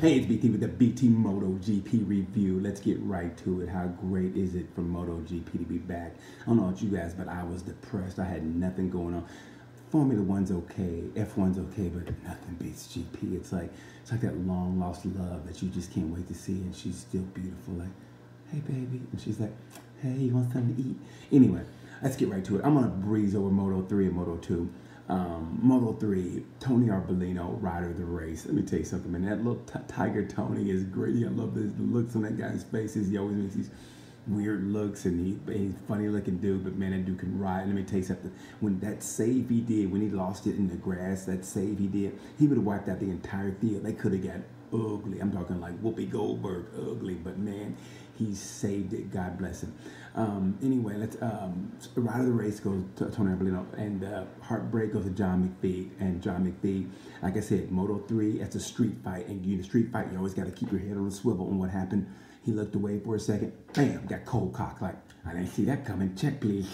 Hey, it's BT with the BT Moto GP review. Let's get right to it. How great is it for Moto GP to be back? I don't know about you guys, but I was depressed. I had nothing going on. Formula One's okay, F1's okay, but nothing beats GP. It's like it's like that long lost love that you just can't wait to see, and she's still beautiful. Like, hey baby, and she's like, hey, you want something to eat? Anyway, let's get right to it. I'm gonna breeze over Moto 3 and Moto 2. Um, Moto 3, Tony Arbolino, rider of the race. Let me tell you something, man. That little t- Tiger Tony is great. I love this, the looks on that guy's faces. He always makes these weird looks and he, he's funny looking dude, but man, that dude can ride. Let me tell you something. When that save he did, when he lost it in the grass, that save he did, he would have wiped out the entire field. They could have got ugly. I'm talking like Whoopi Goldberg ugly, but man, he saved it. God bless him. Um, anyway, let's um, right of the race goes to Tony Arbolino, and uh, heartbreak goes to John McPhee. And John McPhee, like I said, Moto three, it's a street fight, and in a street fight, you always got to keep your head on the swivel. And what happened? He looked away for a second, bam, got cold cock. Like I didn't see that coming. Check, please.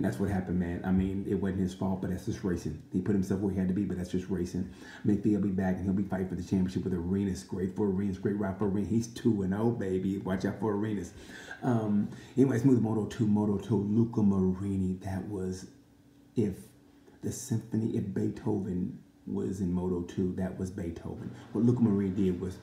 And that's what happened, man. I mean, it wasn't his fault, but that's just racing. He put himself where he had to be, but that's just racing. McPhee will be back and he'll be fighting for the championship with Arenas. Great for Arenas, great ride for Arenas. He's 2 and 0, baby. Watch out for Arenas. Um, anyway, to Moto 2. Moto 2, Luca Marini. That was if the symphony, if Beethoven was in Moto 2, that was Beethoven. What Luca Marini did was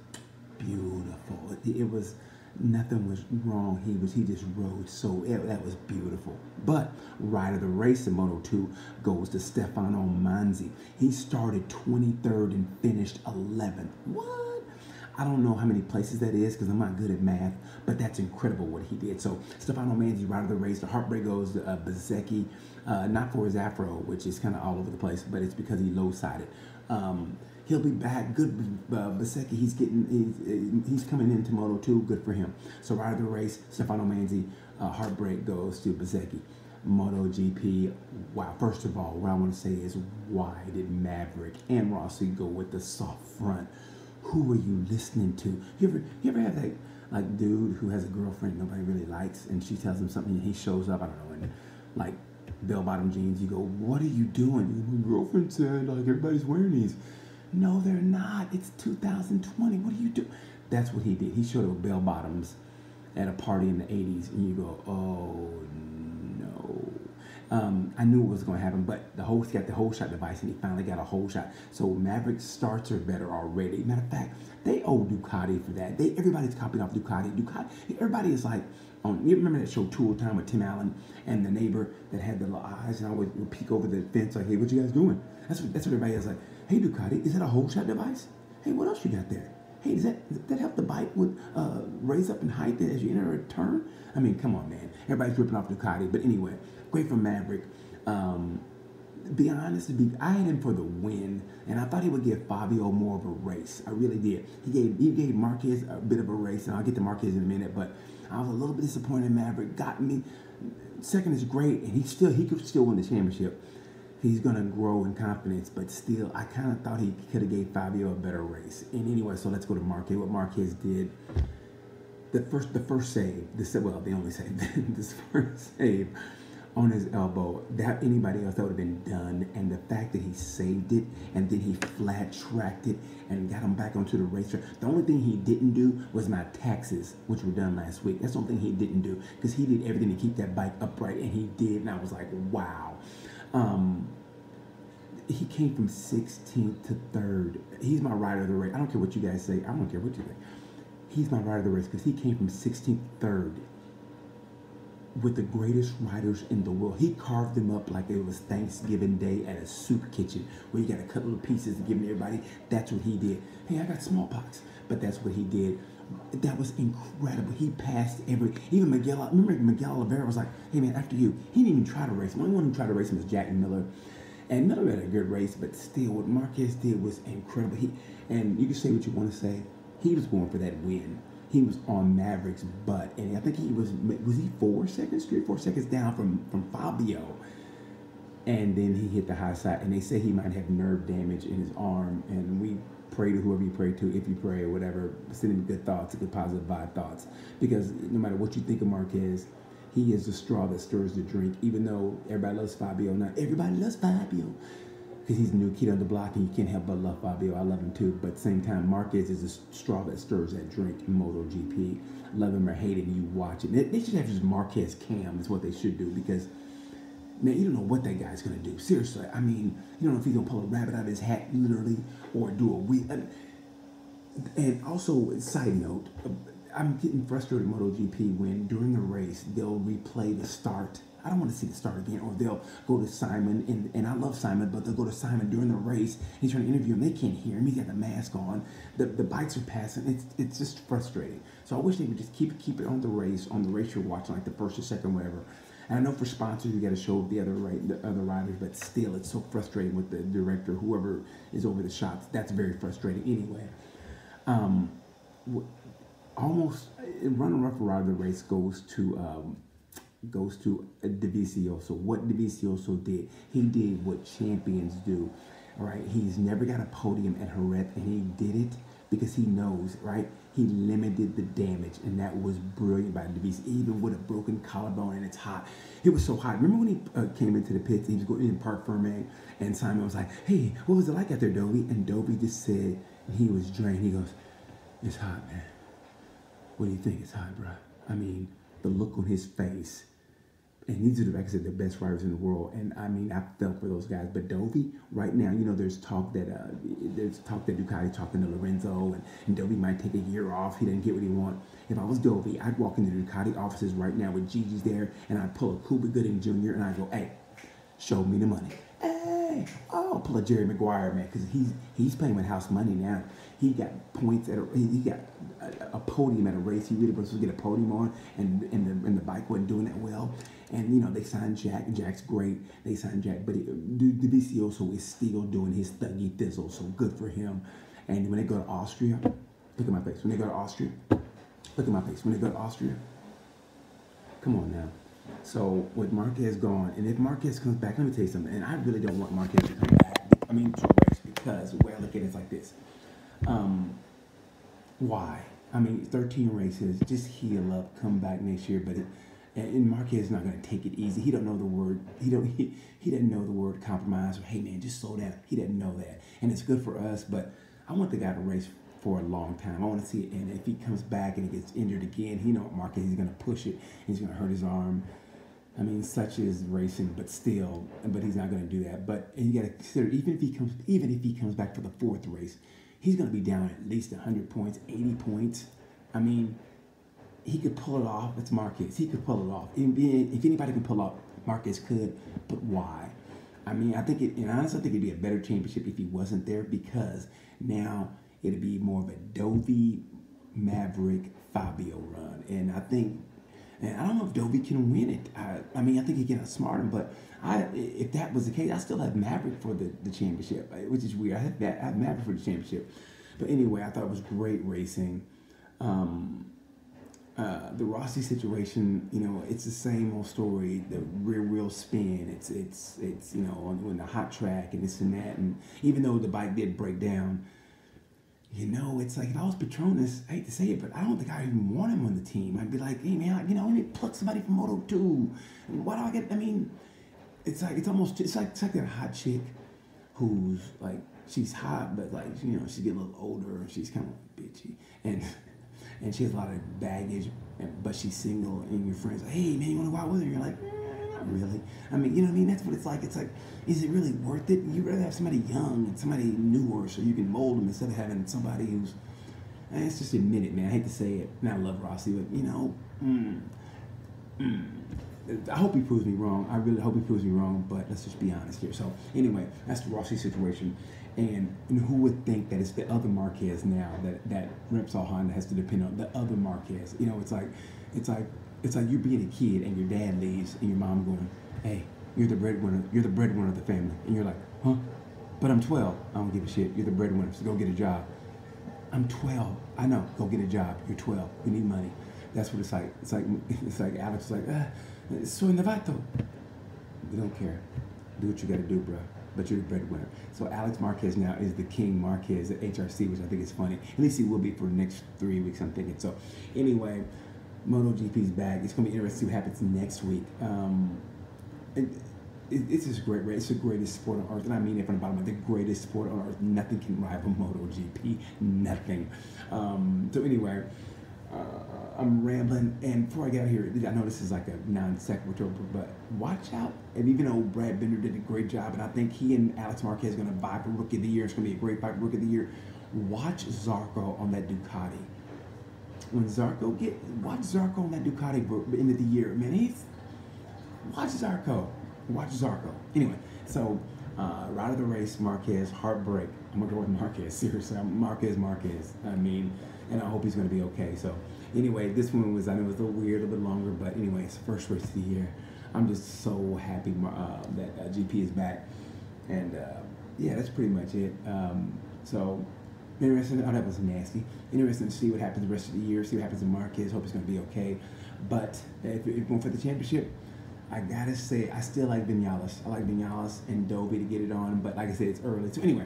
beautiful. It was nothing was wrong. He was he just rode so it, that was beautiful. But right of the race in Moto 2 goes to Stefano Manzi. He started 23rd and finished 11th. What? I don't know how many places that is because I'm not good at math, but that's incredible what he did. So Stefano Manzi right of the race. The heartbreak goes to uh, Bezzecchi, uh, not for his afro, which is kind of all over the place, but it's because he low-sided. Um, he'll be back. Good, uh. He's getting. He's, he's coming into Moto 2. Good for him. So right of the race, Stefano Manzi. Uh, heartbreak goes to Bezzecchi. MotoGP. Wow. First of all, what I want to say is, why did Maverick and Rossi go with the soft front? Who are you listening to? You ever, you ever have that like dude who has a girlfriend nobody really likes, and she tells him something, and he shows up. I don't know, and like bell bottom jeans. You go, what are you doing? My girlfriend said like everybody's wearing these. No, they're not. It's 2020. What do you do? That's what he did. He showed up bell bottoms at a party in the 80s, and you go, oh no. Um, I knew it was going to happen, but the host got the holeshot device, and he finally got a holeshot. So Maverick starts are better already. Matter of fact, they owe Ducati for that. They everybody's copying off Ducati. Ducati. Everybody is like on. You remember that show Tool Time with Tim Allen and the neighbor that had the eyes, and I would, would peek over the fence like, "Hey, what you guys doing?" That's what that's what everybody is like. Hey, Ducati, is that a holeshot device? Hey, what else you got there? Hey, does that does that help the bike with uh, raise up in height as you enter a turn? I mean, come on, man. Everybody's ripping off Ducati, but anyway, great for Maverick. Um, be honest, be, I had him for the win, and I thought he would give Fabio more of a race. I really did. He gave he gave Marquez a bit of a race, and I'll get to Marquez in a minute. But I was a little bit disappointed. Maverick got me. Second is great, and he still he could still win the championship. He's gonna grow in confidence, but still, I kind of thought he could have gave Fabio a better race. And anyway, so let's go to Marquez. What Marquez did, the first the first save, this well, the only save, this first save on his elbow, that anybody else that would have been done. And the fact that he saved it and then he flat tracked it and got him back onto the racetrack. The only thing he didn't do was my taxes, which were done last week. That's the only thing he didn't do because he did everything to keep that bike upright, and he did. And I was like, wow. Um, he came from 16th to 3rd. He's my rider of the race. I don't care what you guys say. I don't care what you think. He's my rider of the race because he came from 16th, 3rd with the greatest riders in the world. He carved them up like it was Thanksgiving Day at a soup kitchen where you got to cut little pieces to give them everybody. That's what he did. Hey, I got smallpox, but that's what he did. That was incredible. He passed every, even Miguel, remember Miguel Oliveira was like, hey man, after you. He didn't even try to race him. The only one who tried to race him was Jack Miller. And Miller had a good race, but still what Marquez did was incredible. He, and you can say what you want to say. He was going for that win he was on Maverick's butt, and I think he was was he four seconds, three four seconds down from from Fabio, and then he hit the high side, and they say he might have nerve damage in his arm, and we pray to whoever you pray to, if you pray or whatever, send him good thoughts, good positive vibe thoughts, because no matter what you think of Marquez, he is the straw that stirs the drink. Even though everybody loves Fabio, not everybody loves Fabio. Because he's the new kid on the block, and you can't help but love Fabio. I love him too. But same time, Marquez is a straw that stirs that drink in MotoGP. Love him or hate him, you watch it. They, should have just Marquez Cam. Is what they should do because man, you don't know what that guy's gonna do. Seriously, I mean, you don't know if he's gonna pull a rabbit out of his hat, literally, or do a wheel. And also, side note, uh, I'm getting frustrated with MotoGP when during a race they'll replay the start. I don't want to see the start again, or they'll go to Simon, and, and I love Simon, but they'll go to Simon during the race. He's trying to interview him. They can't hear him. He's got the mask on. The, the bikes are passing. It's it's just frustrating. So I wish they would just keep keep it on the race, on the race you're watching, like the first or second, whatever. And I know for sponsors you got to show the other right, the other riders, but still, it's so frustrating with the director, whoever is over the shots. That's very frustrating anyway. Um, almost rough around the race goes to um, goes to Dovizioso. What Dovizioso did, he did what champions do. Right, he's never got a podium at Jerez, and he did it because he knows, right? He limited the damage, and that was brilliant by Davies. Even with a broken collarbone and it's hot, it was so hot. Remember when he uh, came into the pits? He was going in Parc Ferme, and Simon was like, "Hey, what was it like out there, Dovi?" And Dovi just said, he was drained. He goes, "It's hot, man." What do you think? It's hot, bro. I mean, the look on his face. And these are, the, I said, the best riders in the world. And I mean, I felt for those guys. But Dovi, right now, you know, there's talk that uh, there's talk that Ducati talking to Lorenzo, and, and Dovi might take a year off. He didn't get what he want. If I was Dovi, I'd walk into the Ducati offices right now with Gigi's there, and I'd pull a Cuba Gooding Jr. and I'd go, "Hey, show me the money." Oh, pull a Jerry Maguire, man, because he's he's playing with house money now. He got points at a, he got a, a podium at a race. He really was supposed to get a podium on, and and the, and the bike wasn't doing that well. And you know they signed Jack, Jack's great. They signed Jack, but the Dovizioso is still doing his thuggy thizzle, so good for him. And when they go to Austria, look at my face. When they go to Austria, look at my face. When they go to Austria, come on now. So with Marquez gone, and if Marquez comes back, let me tell you something. And I really don't want Marquez to come back. I mean, because the way I look at it is like this. Um, why? I mean, 13 races, just heal up, come back next year. But it, and Marquez is not going to take it easy. He don't know the word. He don't. He, he doesn't know the word compromise or hey man, just slow down. He doesn't know that, and it's good for us. But I want the guy to race for a long time. I want to see it. And if he comes back and he gets injured again, he know Marquez he's going to push it. He's going to hurt his arm. I mean, such is racing, but still, but he's not going to do that. But you got to consider even if he comes, even if he comes back for the fourth race, he's going to be down at least 100 points, 80 points. I mean, he could pull it off. It's Marquez. He could pull it off. If anybody can pull off, Marquez could. But why? I mean, I think it, and honestly, I think it'd be a better championship if he wasn't there because now it'd be more of a Dovi, Maverick, Fabio run. And I think and I don't know if Dovi can win it. I, I mean, I think he can outsmart him, but I, if that was the case, I still have Maverick for the, the championship, which is weird. I have, I have Maverick for the championship. But anyway, I thought it was great racing. Um, uh, the Rossi situation, you know, it's the same old story. The rear wheel spin, it's it's it's you know on, on the hot track and this and that. And even though the bike did break down, you know, it's like if I was Petronas, I hate to say it, but I don't think I even want him on the team. I'd be like, hey man, you know, let me pluck somebody from Moto Two. Why do I get? I mean, it's like it's almost it's like it's like a hot chick who's like she's hot, but like you know she's getting a little older and she's kind of bitchy and and she has a lot of baggage, but she's single and your friends like, hey man, you want to go out with her? You're like. Eh really. I mean, you know what I mean? That's what it's like. It's like, is it really worth it? You rather have somebody young and somebody newer so you can mold them instead of having somebody who's. And it's just admit it, man. I hate to say it. And I love Rossi, but you know, mm, mm. I hope he proves me wrong. I really hope he proves me wrong, but let's just be honest here. So anyway, that's the Rossi situation. And, and who would think that it's the other Marquez now that that Repsol Honda has to depend on the other Marquez? You know, it's like it's like it's like you being a kid and your dad leaves and your mom going, "Hey, you're the breadwinner. You're the breadwinner of the family," and you're like, "Huh?" But I'm 12. I don't give a shit. You're the breadwinner, so go get a job. I'm 12. I know. Go get a job. You're 12. You need money. That's what it's like. It's like it's like Alex is like, ah, soy novato. We don't care. Do what you got to do, bro. But you're the breadwinner. So Alex Marquez now is the King Marquez at HRC, which I think is funny. At least he will be for the next three weeks, I'm thinking. So anyway, MotoGP's back. It's gonna be interesting to see what happens next week. Um, it, it's just great race. It's the greatest sport on earth, and I mean it from the bottom of the greatest sport on earth. Nothing can rival MotoGP. Nothing. Um, so anyway, uh, I'm rambling, and before I get out here, I know this is like a non sequitur, but watch out. And even though Brad Binder did a great job, and I think he and Alex Marquez are going to buy for Rookie of the Year. It's going to be a great fight Rookie of the Year. Watch Zarco on that Ducati. When Zarco get watch Zarco on that Ducati end of the year, man. He's watch Zarco. Watch Zarco. Anyway, so uh, right of the race, Marquez, heartbreak. I'm gonna go with Marquez. Seriously, I'm Marquez, Marquez. I mean, and I hope he's gonna be okay. So, anyway, this one was I know it was a little weird, a little bit longer, but anyway, it's the first race of the year. I'm just so happy uh, that uh, GP is back, and uh, yeah, that's pretty much it. Um, so. Interesting. Oh, that was nasty. Interesting to see what happens the rest of the year. See what happens to Marquez. Hope he's going to be okay. But if you're going for the championship, I gotta say, I still like Vinales. I like Vinales and Dovi to get it on, but like I said, it's early. So anyway,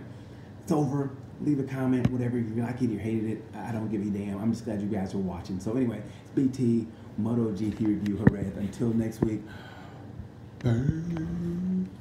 it's over. Leave a comment, whatever. If you like it or hated it, I don't give a damn. I'm just glad you guys are watching. So anyway, it's BT Moto GP review. Hooray! Until next week. Bye.